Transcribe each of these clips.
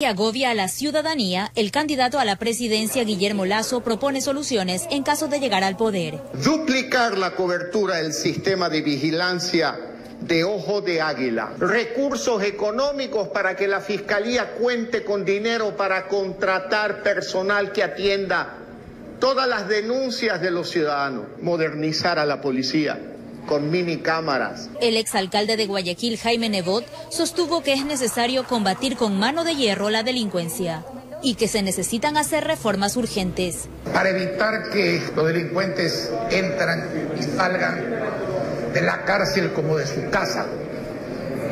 Y agobia a la ciudadanía, el candidato a la presidencia Guillermo Lazo propone soluciones en caso de llegar al poder. Duplicar la cobertura del sistema de vigilancia de ojo de águila. Recursos económicos para que la fiscalía cuente con dinero para contratar personal que atienda todas las denuncias de los ciudadanos. Modernizar a la policía con mini cámaras. El exalcalde de Guayaquil, Jaime Nebot, sostuvo que es necesario combatir con mano de hierro la delincuencia y que se necesitan hacer reformas urgentes. Para evitar que los delincuentes entran y salgan de la cárcel como de su casa,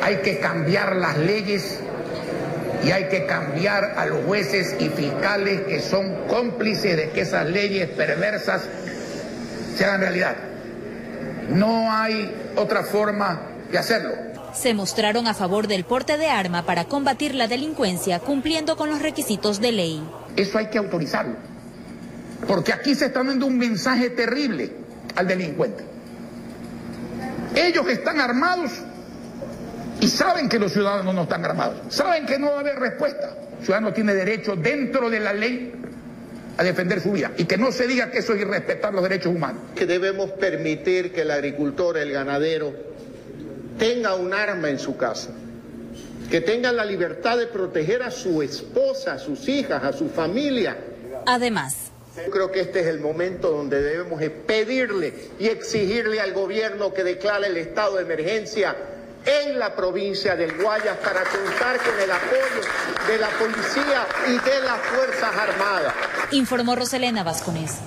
hay que cambiar las leyes y hay que cambiar a los jueces y fiscales que son cómplices de que esas leyes perversas se hagan realidad. No hay otra forma de hacerlo. Se mostraron a favor del porte de arma para combatir la delincuencia cumpliendo con los requisitos de ley. Eso hay que autorizarlo. Porque aquí se está dando un mensaje terrible al delincuente. Ellos están armados y saben que los ciudadanos no están armados. Saben que no va a haber respuesta. El ciudadano tiene derecho dentro de la ley a defender su vida y que no se diga que eso es irrespetar los derechos humanos. Que debemos permitir que el agricultor, el ganadero, tenga un arma en su casa, que tenga la libertad de proteger a su esposa, a sus hijas, a su familia. Además, yo creo que este es el momento donde debemos pedirle y exigirle al gobierno que declare el estado de emergencia en la provincia del Guayas para contar con el apoyo de la policía y de las Fuerzas Armadas. Informó Roselena Vascones.